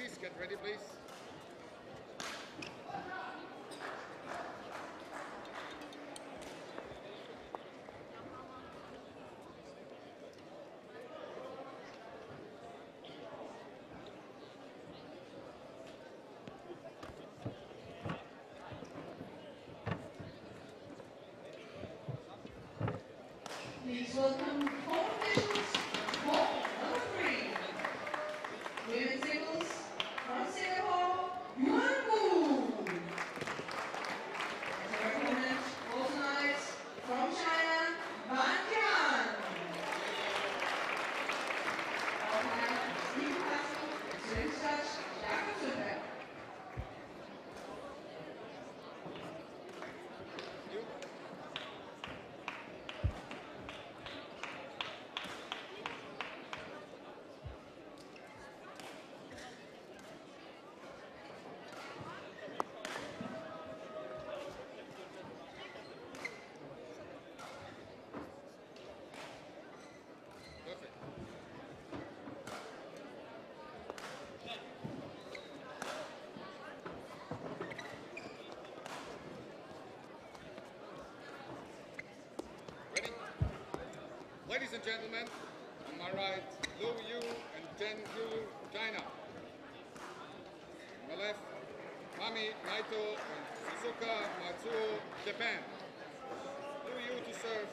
Ladies, get ready, please. Please welcome Ladies and gentlemen, on my right, Luo Yu and Ten Yu, China. On my left, Mami Naito and Shizuka Matsuo, Japan. Luo Yu to serve,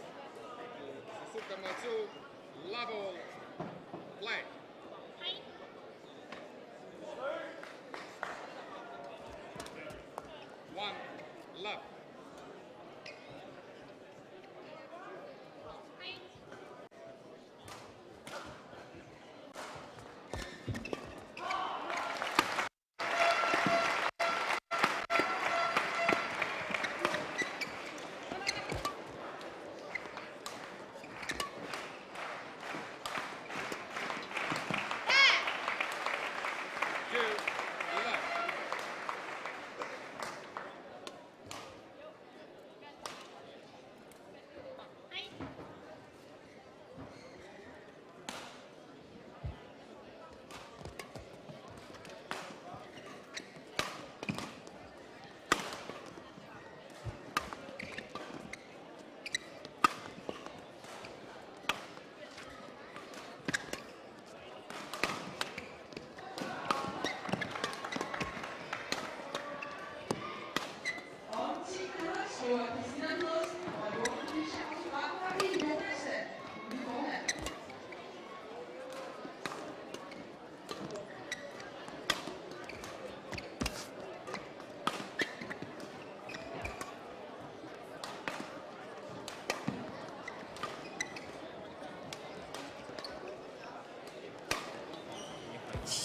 Shizuka Matsuo, level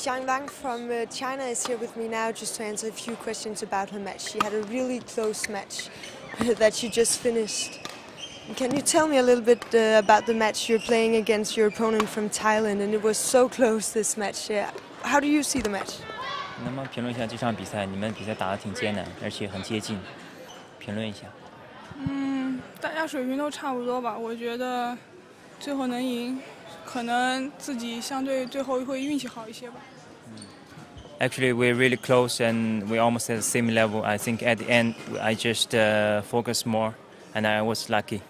Xiang Wang from uh, China is here with me now just to answer a few questions about her match. She had a really close match that she just finished. Can you tell me a little bit uh, about the match you're playing against your opponent from Thailand? And it was so close this match. Yeah. How do you see the match? 能不能评论一下这场比赛？你们比赛打得挺艰难，而且很接近，评论一下。嗯，大家水平都差不多吧。我觉得最后能赢， 可能自己相对最后会运气好一些吧。 Actually, we're really close and we're almost at the same level. I think at the end, I just uh, focused more, and I was lucky.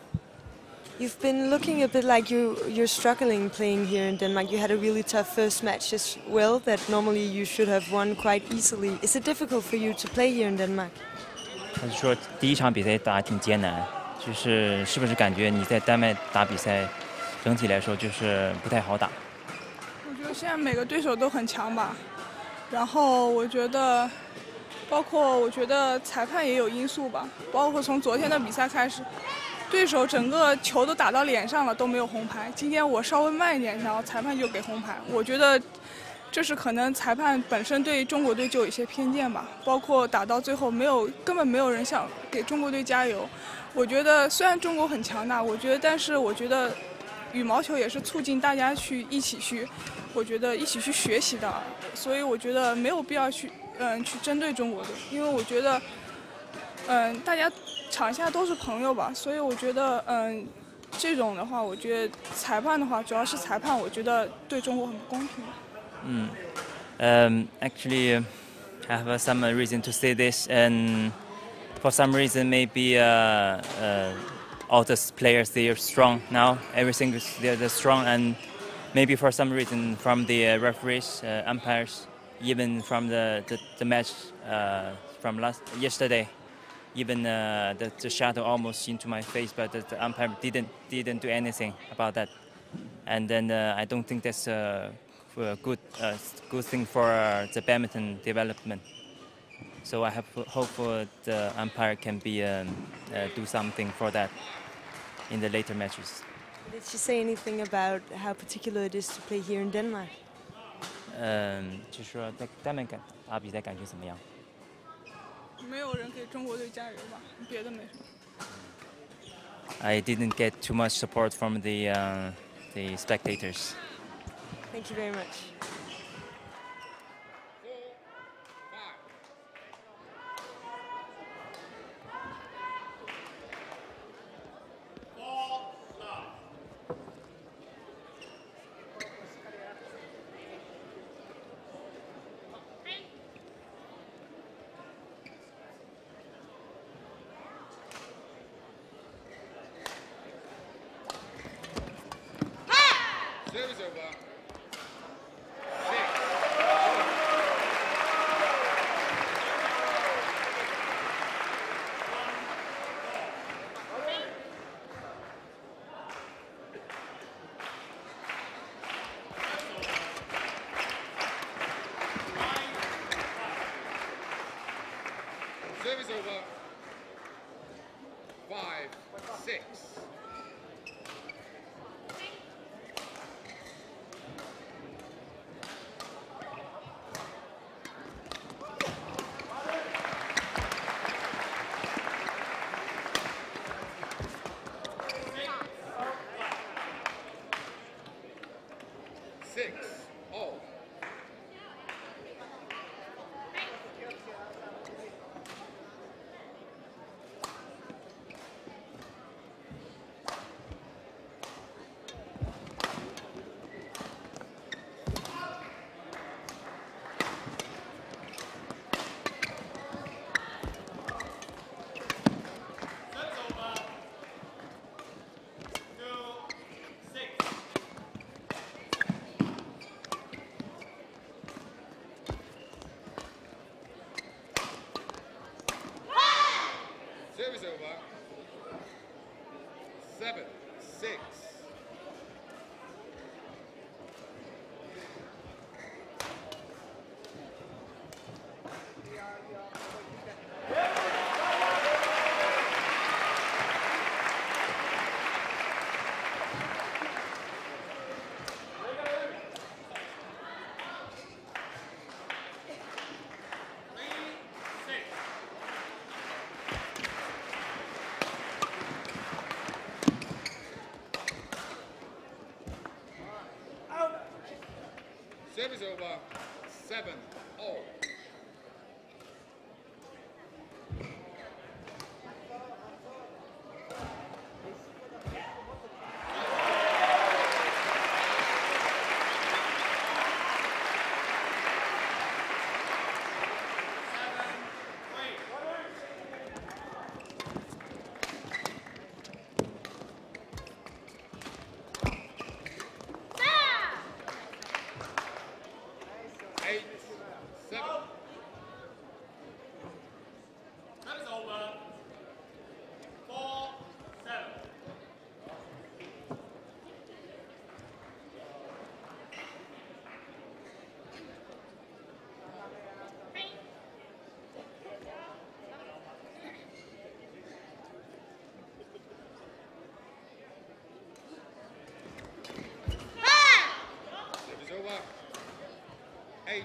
You've been looking a bit like you you're struggling playing here in Denmark. You had a really tough first match as well that normally you should have won quite easily. Is it difficult for you to play here in Denmark? 他是说第一场比赛打得挺艰难，就是是不是感觉你在丹麦打比赛， 整体来说就是不太好打？我觉得现在每个对手都很强吧，然后我觉得，包括我觉得裁判也有因素吧，包括从昨天的比赛开始，对手整个球都打到脸上了都没有红牌，今天我稍微慢一点，然后裁判就给红牌，我觉得这是可能裁判本身对中国队就有一些偏见吧，包括打到最后没有根本没有人想给中国队加油，我觉得虽然中国很强大，我觉得但是我觉得羽毛球也是促进大家去一起去，我觉得一起去学习的，所以我觉得没有必要去嗯去针对中国队，因为我觉得嗯大家场下都是朋友吧，所以我觉得嗯这种的话，我觉得裁判的话主要是裁判，我觉得对中国很不公平。嗯，um, actually, I have some uh, reason to say this, and for some reason, maybe uh, uh, all the players they are strong now. Everything is they're, strong, and maybe for some reason from the uh, referees, uh, umpires, even from the the, the match uh, from last yesterday, even uh, the, the shuttle almost into my face, but the, the umpire didn't didn't do anything about that. And then uh, I don't think that's a, a good good thing for uh, the badminton development. So I have hope for the umpire can be um, do something for that in the later matches. Did she say anything about how particular it is to play here in Denmark? 嗯，就是说在丹麦感打比赛感觉怎么样？没有人给中国队加油吧，别的没什么。 I didn't get too much support from the uh, the spectators. Thank you very much. Six, all. Service over. Seven, six. Service over. Seven, all. Eight, seven. That is over. Four, seven. Service over. Eight,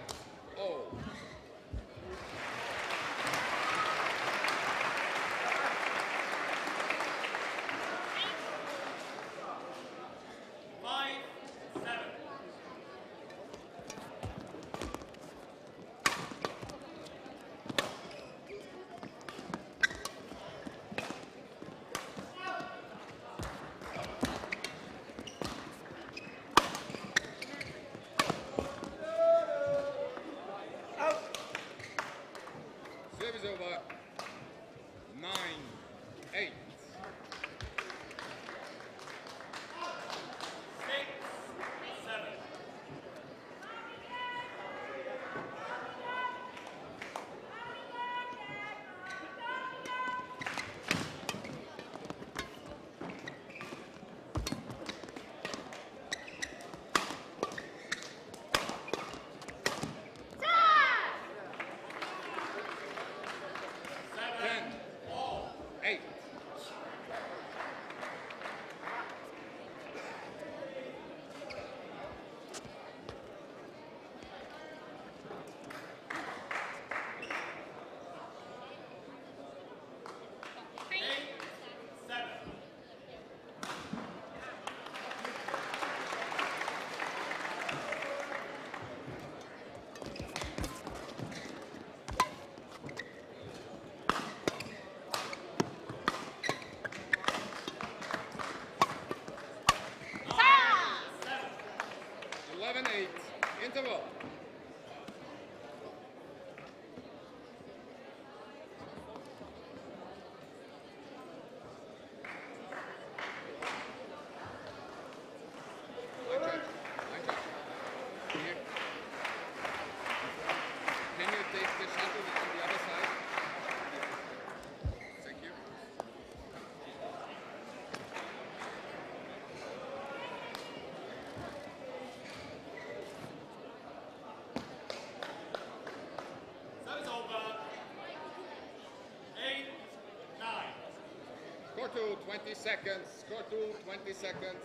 Score two, 20 seconds. Score two, 20 seconds.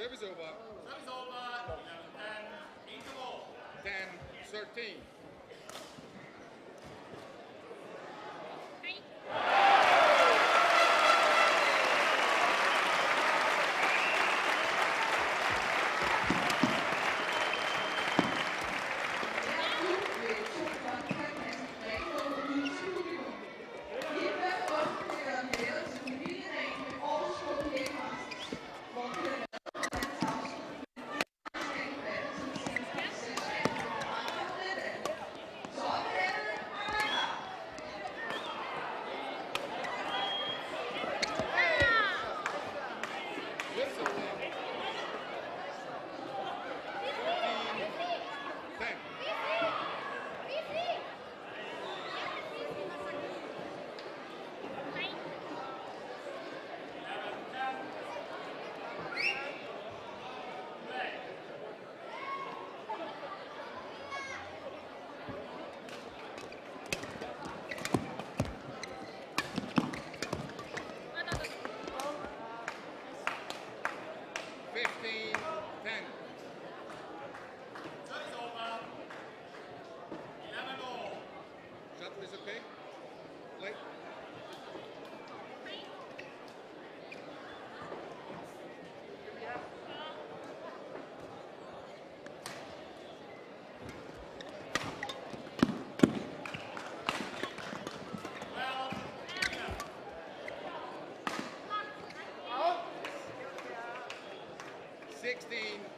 Service over. Service over. And in the ball. Then 13. 16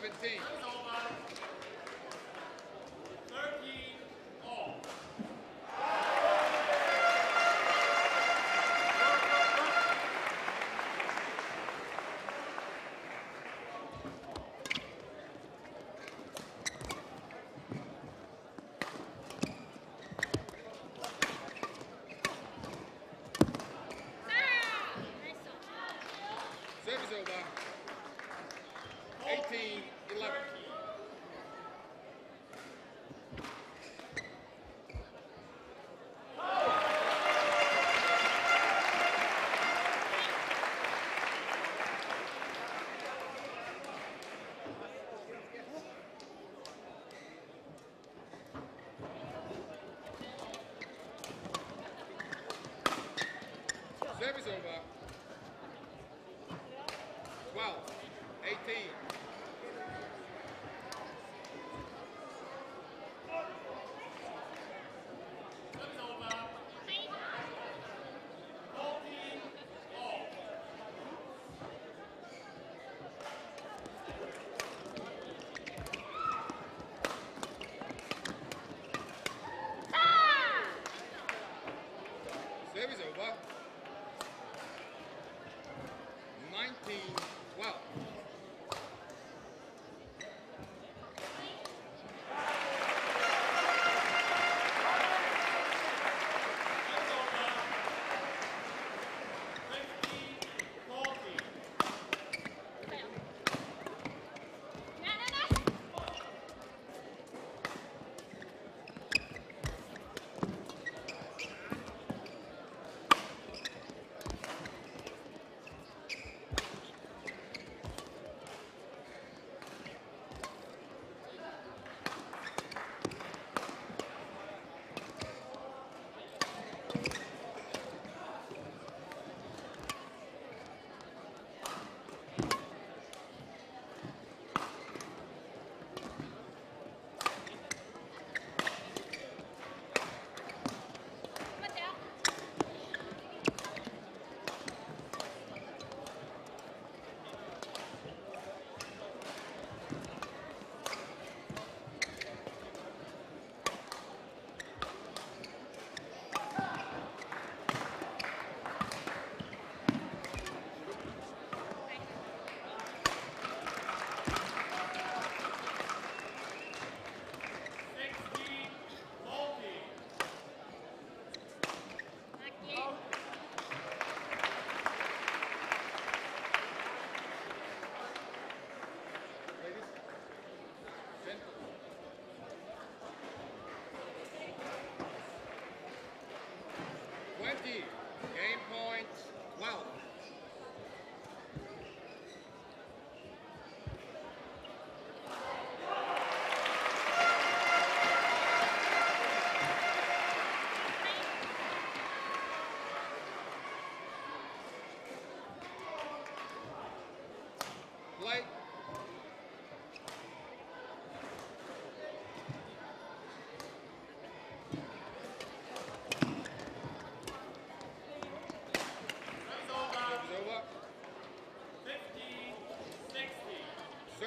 17. Service over. 12, 18. Service over. 19, 50. Game point 12.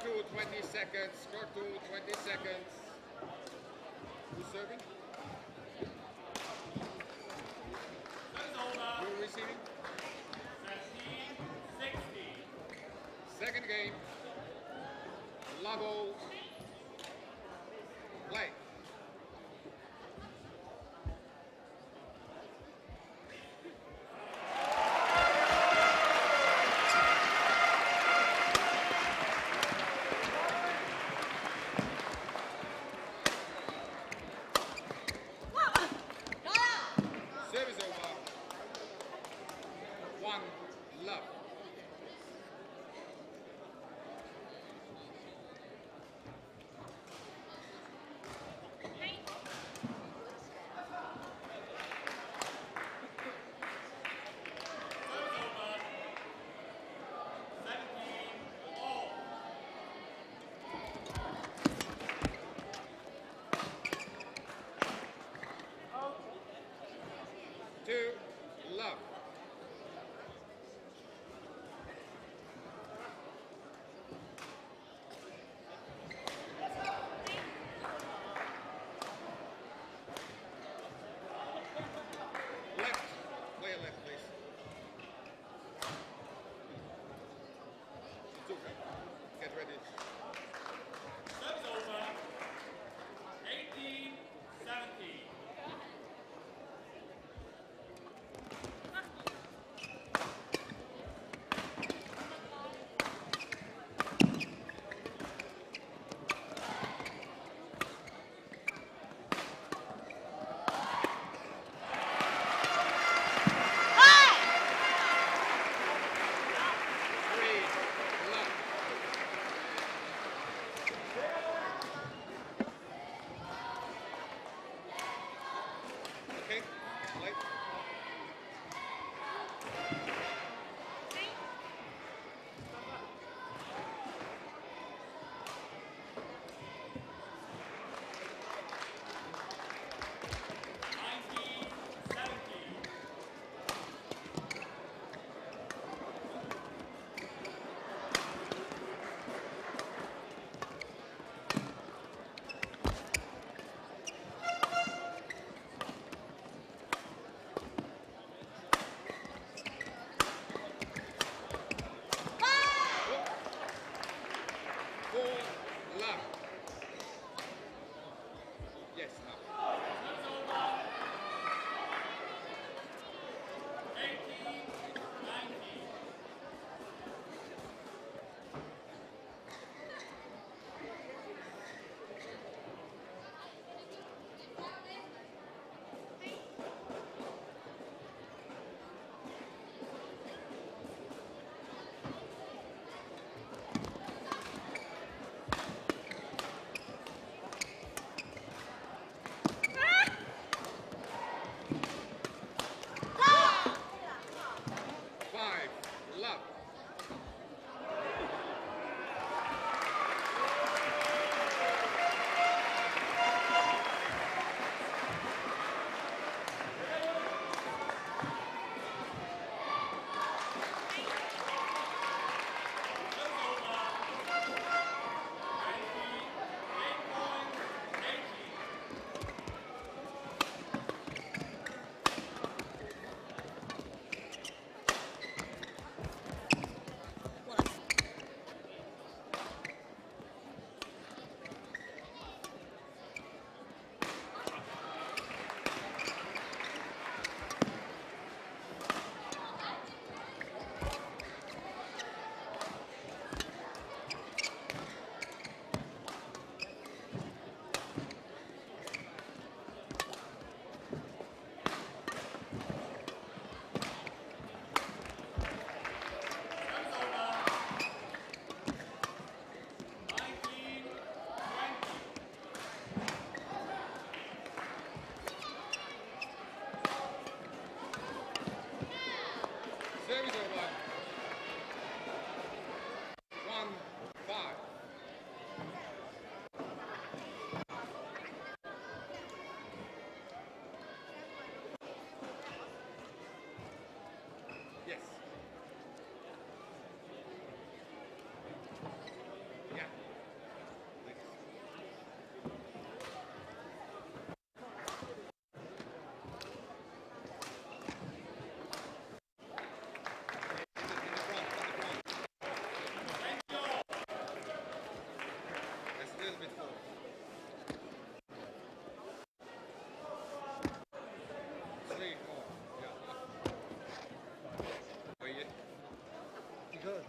20 seconds. Score two, 20 seconds. Who's serving? You're receiving? 17, 60. Second game. Level.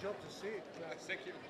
helped to see it. Thank you.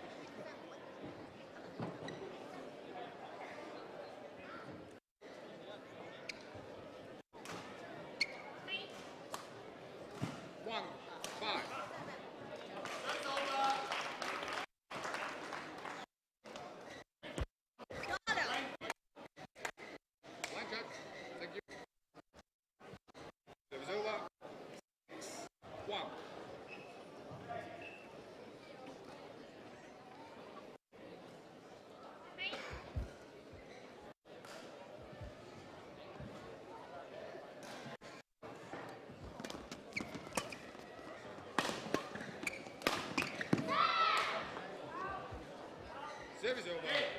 Davis, eu, mano.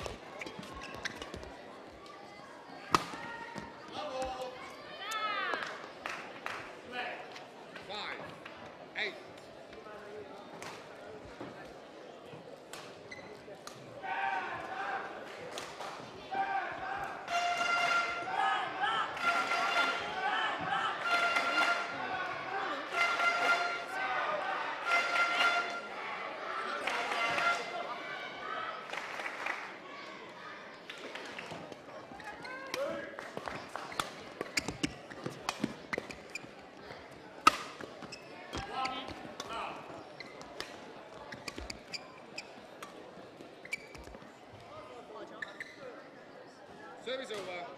Service over.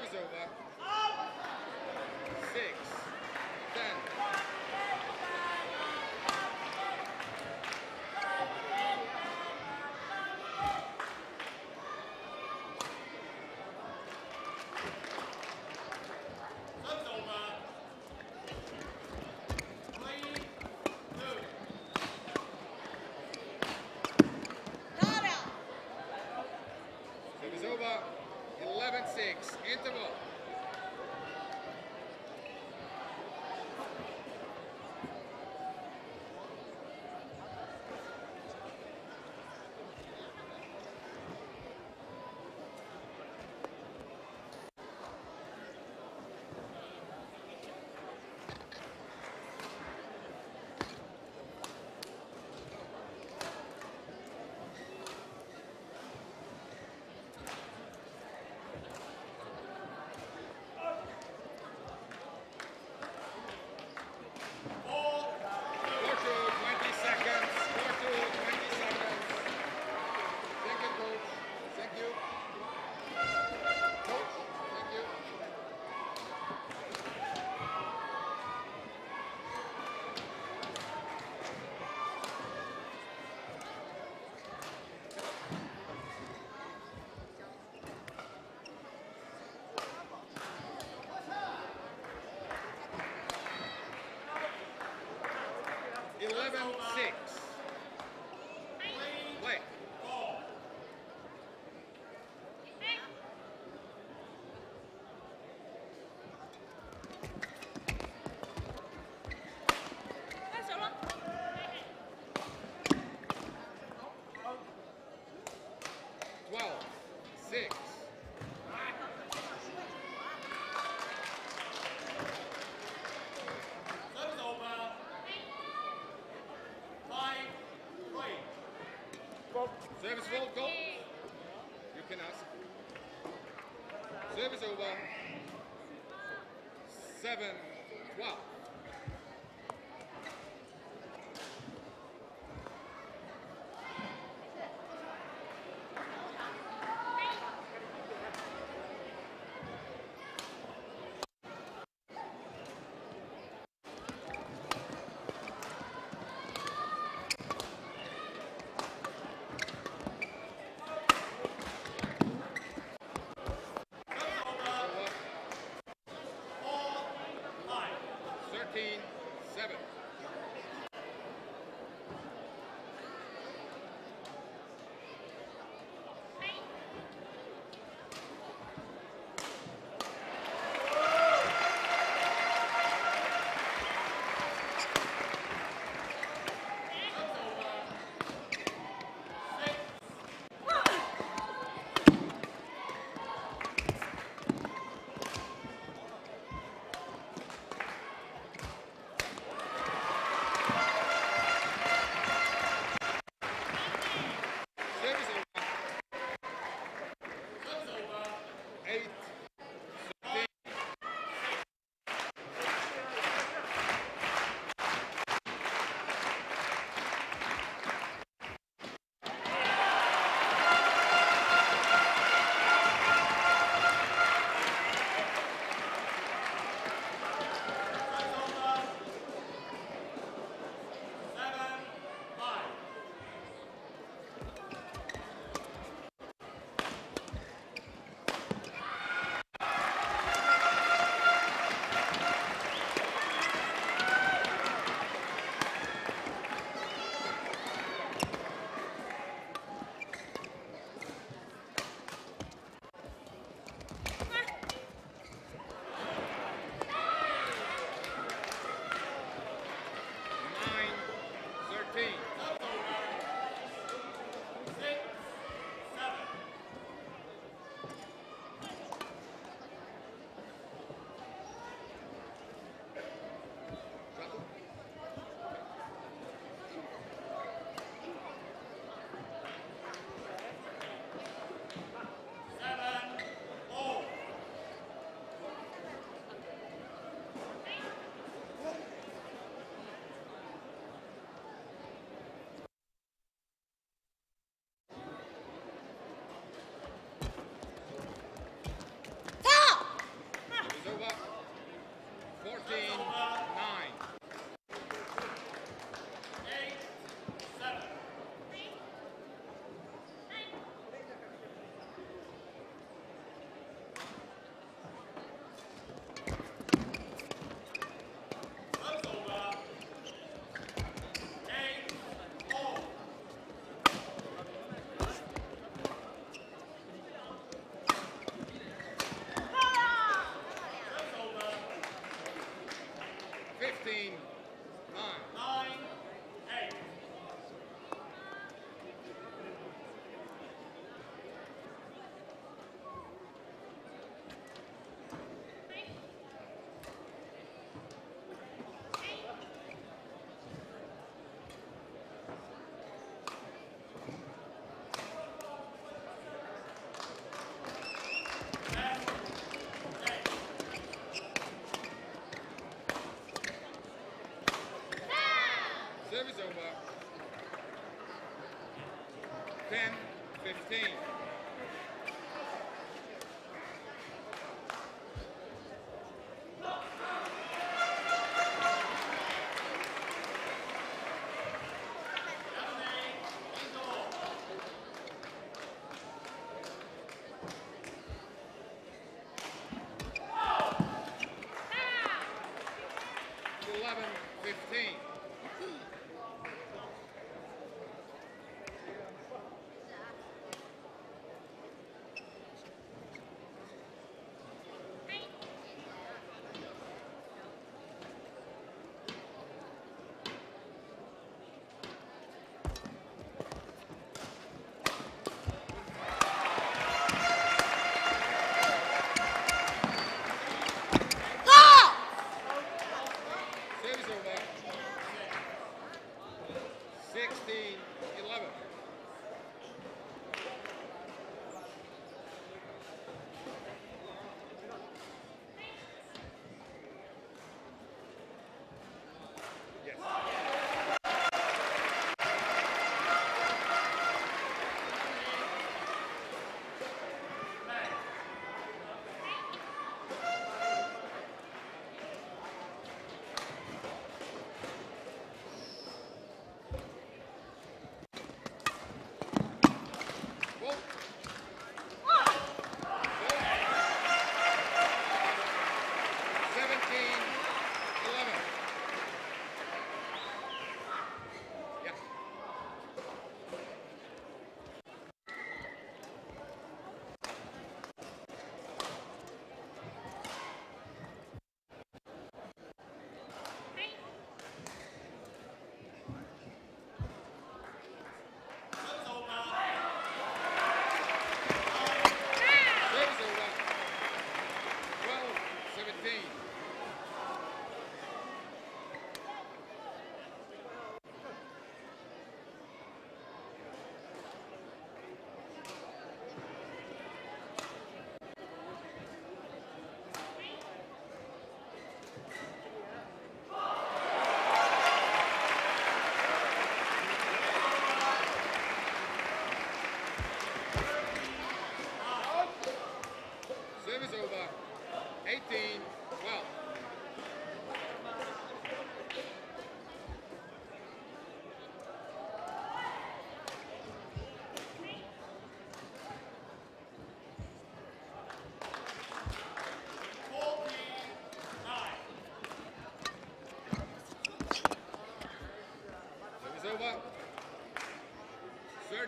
episode, man. six. Interval. Service roll, go. You can ask. Service over. Seven. 2013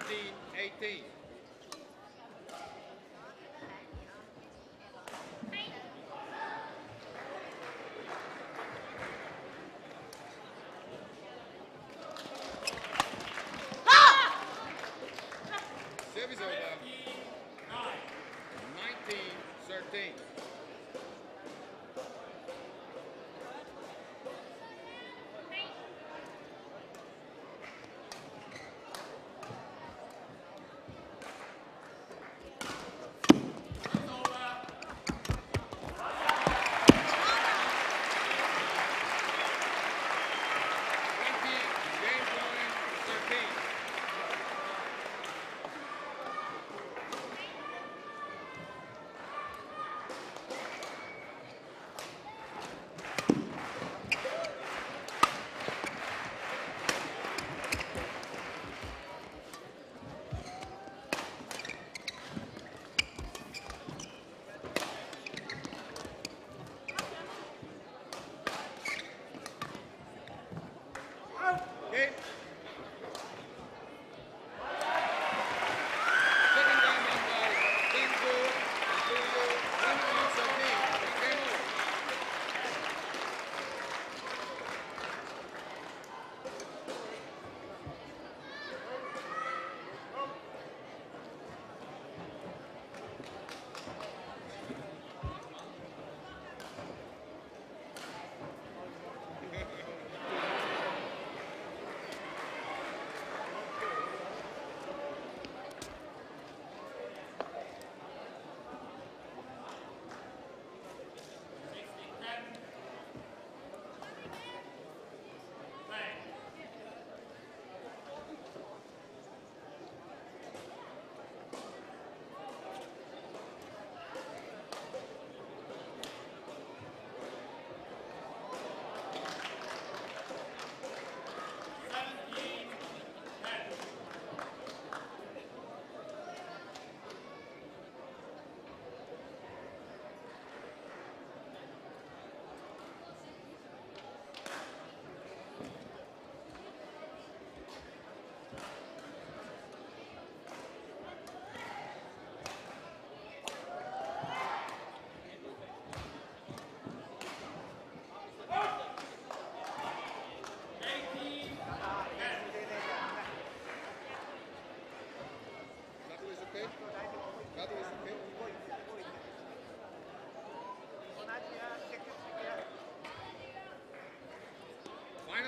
17-18. Service over. 19-13.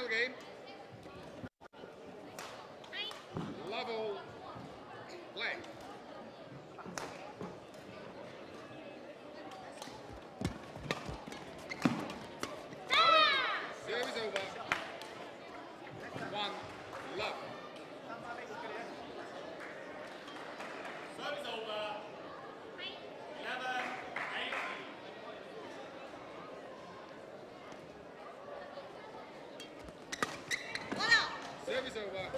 final game. 矢木さんは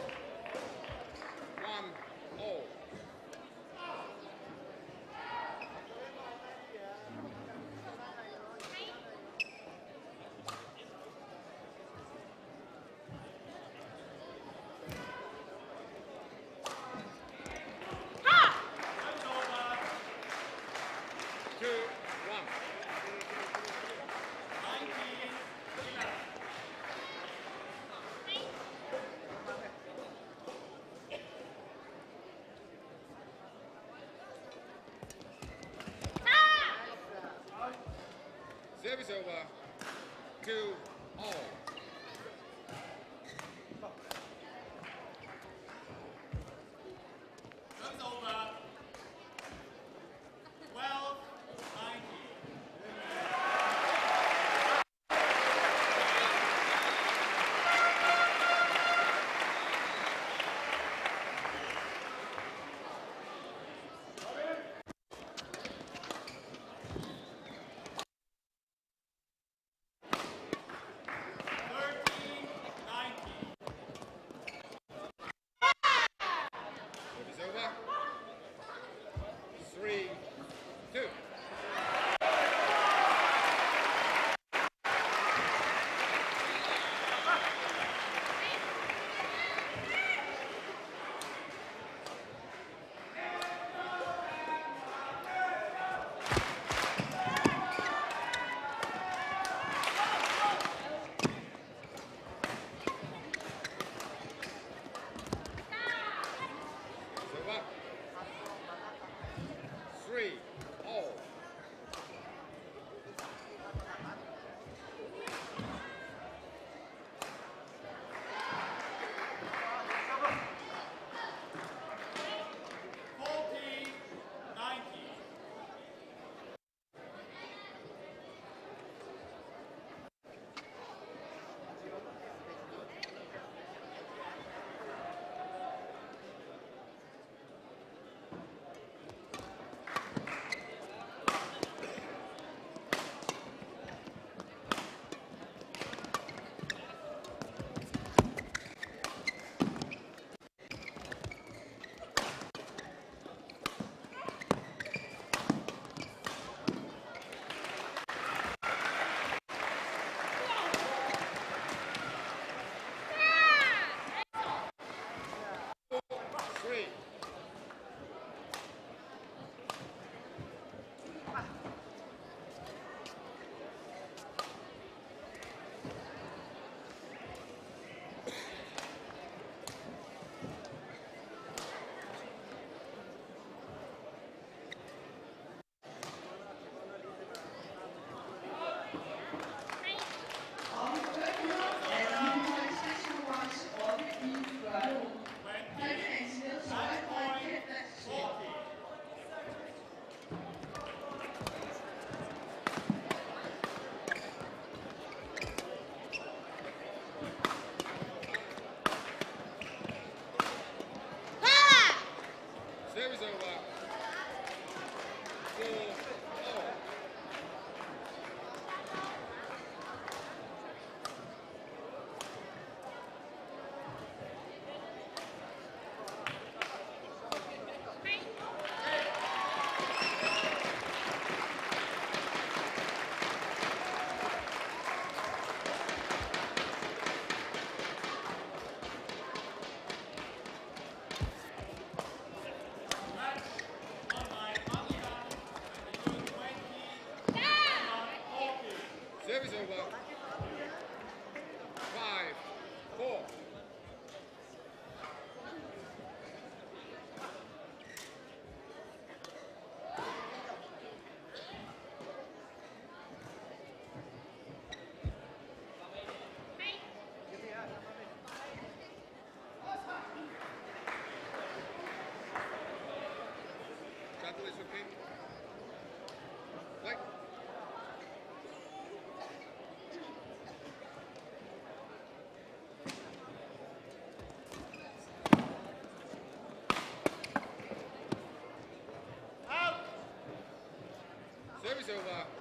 Service over. Two Service over.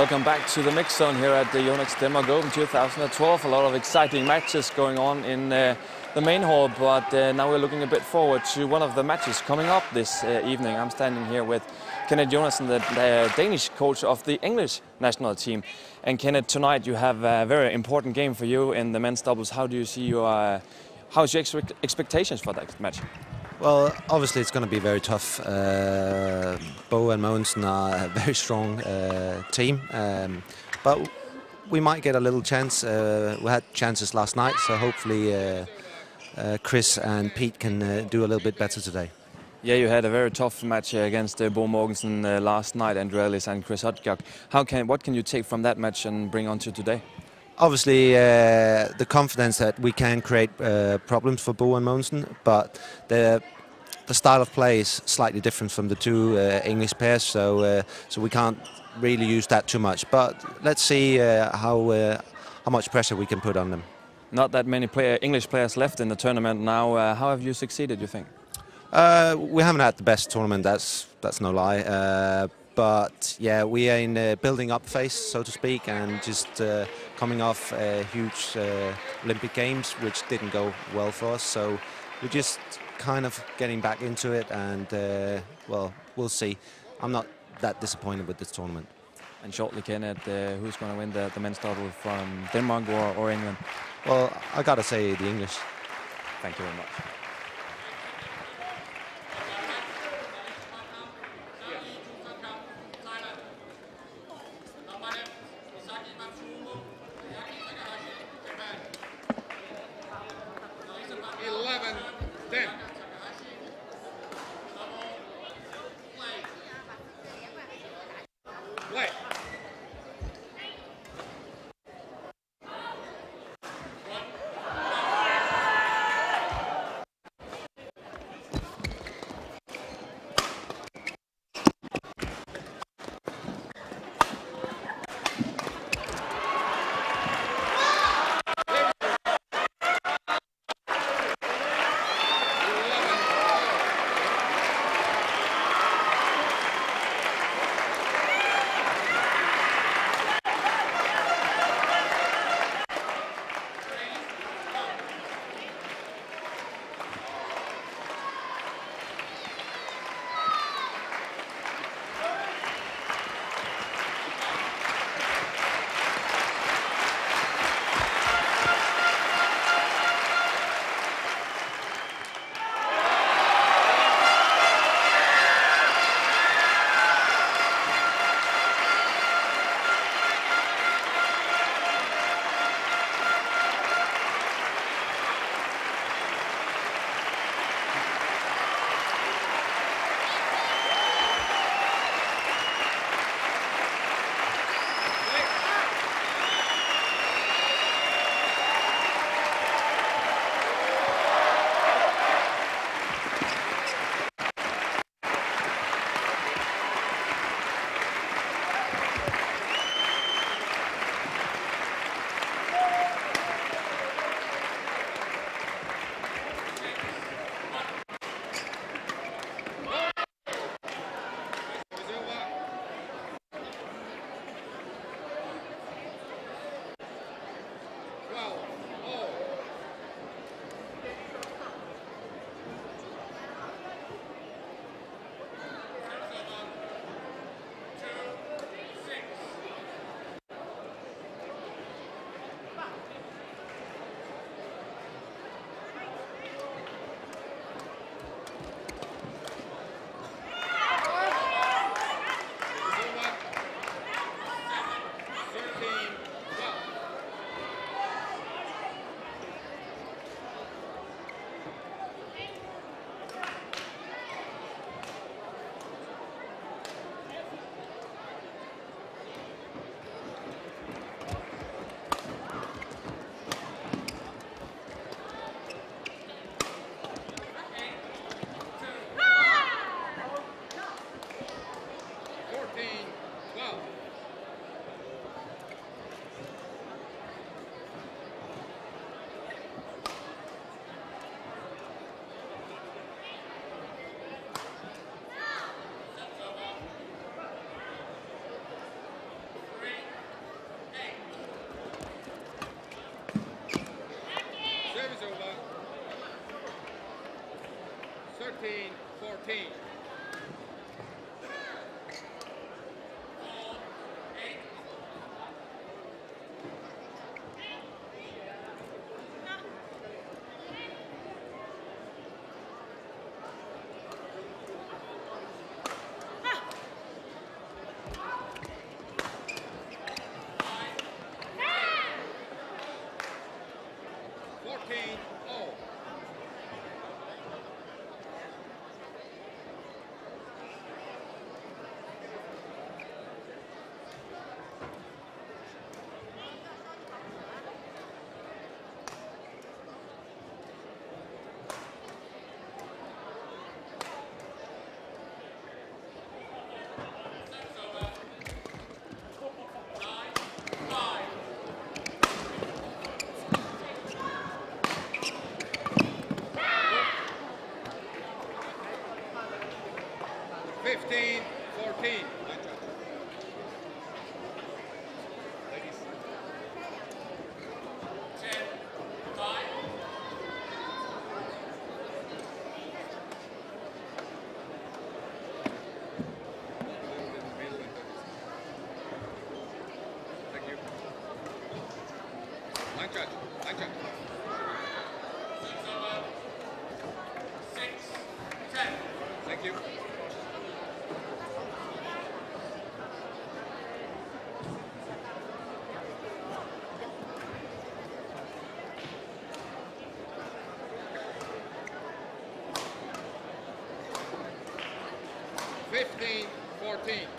Welcome back to the mix zone here at the Yonex Denmark Open 2012. A lot of exciting matches going on in uh, the main hall, but uh, now we're looking a bit forward to one of the matches coming up this uh, evening. I'm standing here with Kenneth Jonassen, the, the Danish coach of the English national team. And Kenneth, tonight you have a very important game for you in the men's doubles. How do you see your, uh, how's your expect- expectations for that match? Well, obviously it's going to be very tough. Uh, Boe and Mogensen are a very strong uh, team, um, but we might get a little chance. Uh, we had chances last night, so hopefully uh, uh, Chris and Pete can uh, do a little bit better today. Yeah, you had a very tough match against Boe Mogensen last night, Andrew Ellis and Chris Adcock. How can, what can you take from that match and bring on to today? Obviously, uh, the confidence that we can create uh, problems for Boe and Mogensen, but the the style of play is slightly different from the two uh, English pairs, so uh, so we can't really use that too much. But let's see uh, how uh, how much pressure we can put on them. Not that many player, English players left in the tournament now. Uh, how have you succeeded, you think? Uh, we haven't had the best tournament. That's that's no lie. But yeah, we are in a building up phase, so to speak, and just uh, coming off a huge uh, Olympic Games, which didn't go well for us. So we're just kind of getting back into it, and uh, well, we'll see. I'm not that disappointed with this tournament. And shortly, Kenneth, uh, who's going to win the, the men's title from Denmark or, or England? Well, I gotta say the English. Thank you very much. 15, 14.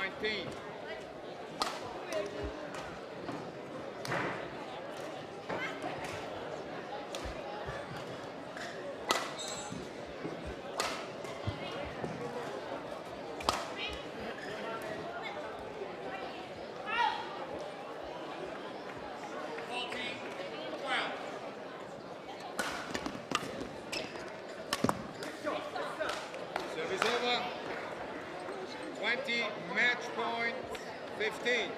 19. Fourteen, twelve. Service over. 20, match point 15.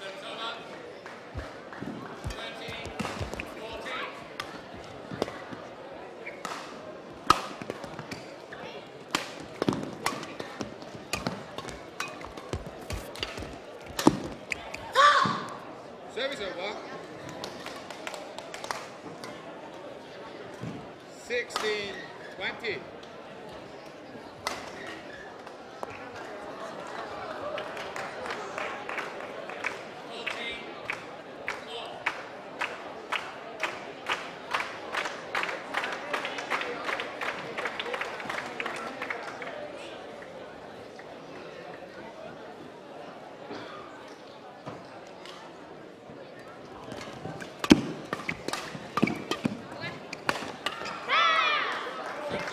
Service over. Thirteen, fourteen. Service over. 16 20. Fourteen, four.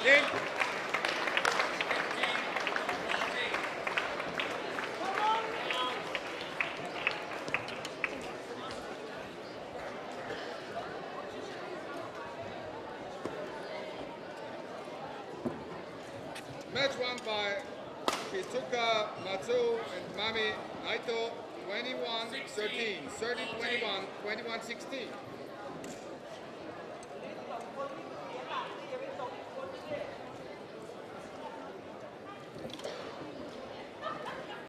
In. Won by Shizuka Matsuo and Mami Naito 21 13, 30 21, 21 16.